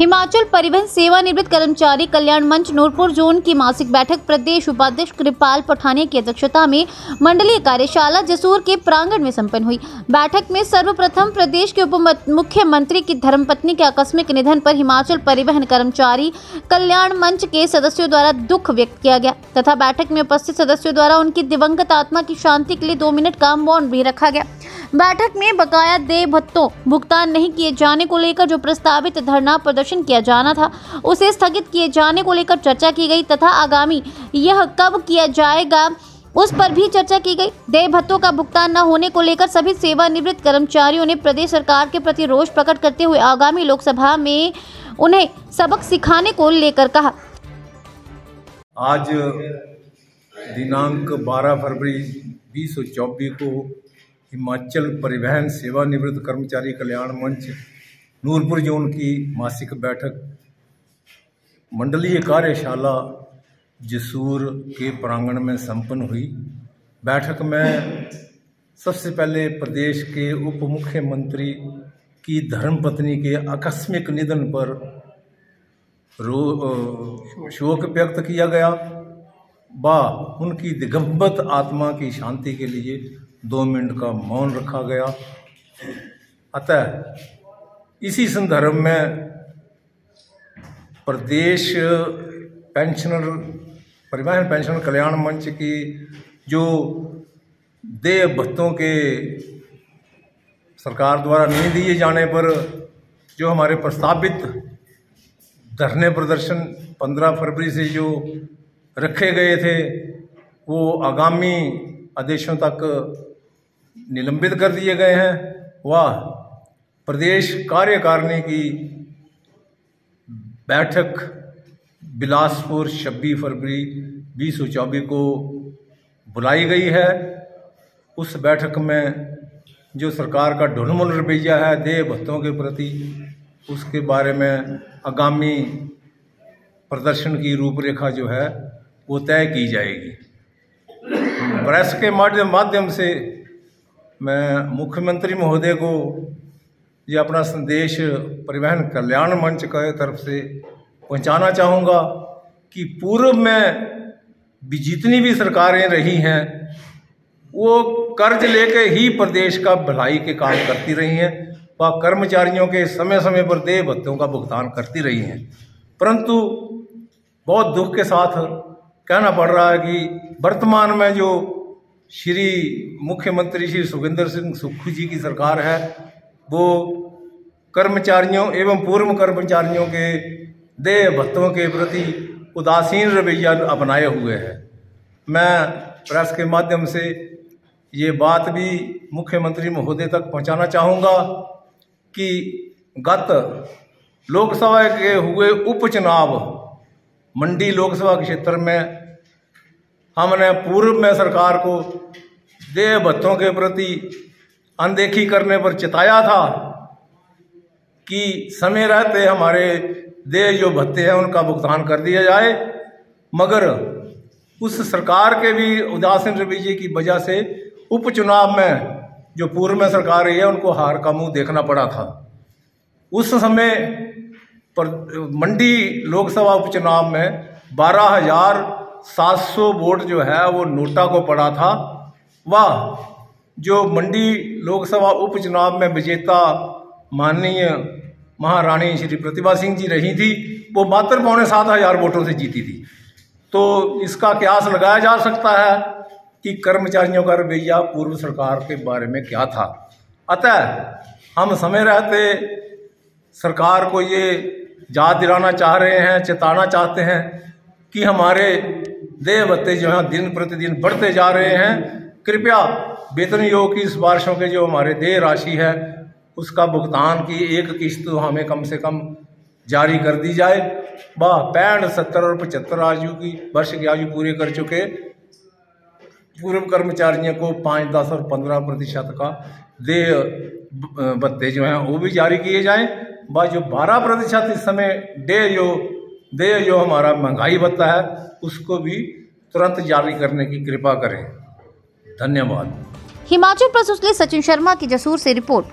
हिमाचल परिवहन सेवानिवृत्त कर्मचारी कल्याण मंच, नूरपुर जोन की मासिक बैठक, प्रदेश उपाध्यक्ष कृपाल पठानिया की अध्यक्षता में मंडलीय कार्यशाला जसूर के प्रांगण में संपन्न हुई। बैठक में सर्वप्रथम प्रदेश के उप मुख्यमंत्री की धर्मपत्नी के आकस्मिक निधन पर हिमाचल परिवहन कर्मचारी कल्याण मंच के सदस्यों द्वारा दुख व्यक्त किया गया तथा बैठक में उपस्थित सदस्यों द्वारा उनकी दिवंगत आत्मा की शांति के लिए दो मिनट का मौन भी रखा गया। बैठक में बकाया देय भत्तों, भुगतान नहीं किए जाने को लेकर जो प्रस्तावित धरना प्रदर्शन किया जाना था। उसे स्थगित किए जाने को लेकर चर्चा की गई तथा आगामी यह कब किया जाएगा, उस पर भी चर्चा की गई। देय भत्तों का भुगतान न होने को लेकर सभी सेवानिवृत्त कर्मचारियों ने प्रदेश सरकार के प्रति रोष प्रकट करते हुए आगामी लोकसभा में उन्हें सबक सिखाने को लेकर कहा। आज दिनांक 12 फरवरी 2024 को हिमाचल परिवहन सेवानिवृत्त कर्मचारी कल्याण मंच नूरपुर जोन की मासिक बैठक, मंडलीय कार्यशाला जसूर के प्रांगण में संपन्न हुई। बैठक में सबसे पहले प्रदेश के उप मुख्यमंत्री की धर्मपत्नी के आकस्मिक निधन पर रो शोक व्यक्त किया गया। व उनकी दिगंबत आत्मा की शांति के लिए दो मिनट का मौन रखा गया। अतः इसी संदर्भ में प्रदेश पेंशनर परिवहन पेंशन कल्याण मंच की जो देय भत्तों के सरकार द्वारा नहीं दिए जाने पर जो हमारे प्रस्तावित धरने प्रदर्शन 15 फरवरी से जो रखे गए थे, वो आगामी आदेशों तक निलंबित कर दिए गए हैं। व प्रदेश कार्यकारिणी की बैठक बिलासपुर 26 फरवरी बीस को बुलाई गई है। उस बैठक में जो सरकार का ढुलमुल रवैया है देय भत्तों के प्रति, उसके बारे में आगामी प्रदर्शन की रूपरेखा जो है, वो तय की जाएगी। प्रेस के माध्यम से मैं मुख्यमंत्री महोदय को ये अपना संदेश परिवहन कल्याण मंच के तरफ़ से पहुंचाना चाहूँगा कि पूर्व में भी जितनी भी सरकारें रही हैं, वो कर्ज लेके ही प्रदेश का भलाई के काम करती रही हैं, व कर्मचारियों के समय समय पर देय भत्तों का भुगतान करती रही हैं। परंतु बहुत दुख के साथ कहना पड़ रहा है कि वर्तमान में जो श्री मुख्यमंत्री श्री सुखिंदर सिंह सुक्खू जी की सरकार है वो कर्मचारियों एवं पूर्व कर्मचारियों के देय भत्तों के प्रति उदासीन रवैया अपनाए हुए है। मैं प्रेस के माध्यम से ये बात भी मुख्यमंत्री महोदय तक पहुंचाना चाहूँगा कि गत लोकसभा के हुए उपचुनाव मंडी लोकसभा क्षेत्र में हमने पूर्व में सरकार को देय भत्तों के प्रति अनदेखी करने पर चिताया था कि समय रहते हमारे देय जो भत्ते हैं उनका भुगतान कर दिया जाए। मगर उस सरकार के भी उदासीन रवैये की वजह से उपचुनाव में जो पूर्व में सरकार रही है, उनको हार का मुँह देखना पड़ा था। उस समय पर मंडी लोकसभा उपचुनाव में बारह हज़ार सात सौ वोट जो है, वो नोटा को पड़ा था। व जो मंडी लोकसभा उपचुनाव में विजेता माननीय महारानी श्री प्रतिभा सिंह जी रही थी, वो मात्र पौने सात हज़ार वोटों से जीती थी। तो इसका क्यास लगाया जा सकता है कि कर्मचारियों का रवैया पूर्व सरकार के बारे में क्या था? अतः हम समय रहते सरकार को ये याद दिलाना चाह रहे हैं, चेताना चाहते हैं कि हमारे भत्ते जो हैं, दिन प्रतिदिन बढ़ते जा रहे हैं। कृपया वेतन योग की सिफारिशों के जो हमारे देय राशि है, उसका भुगतान की एक किस्त हमें कम से कम जारी कर दी जाए। व पैंठ, सत्तर और पचहत्तर आयु की वर्ष की आयु पूरे कर चुके। पूर्व कर्मचारियों को पाँच, दस और पंद्रह प्रतिशत का देय भत्ते जो हैं, वो भी जारी किए जाएँ। व जो बारह प्रतिशत इस समय डे जो, देय जो हमारा महँगाई भत्ता है, उसको भी तुरंत जारी करने की कृपा करें। धन्यवाद। हिमाचल प्रदेश सचिन शर्मा की जसूर से रिपोर्ट।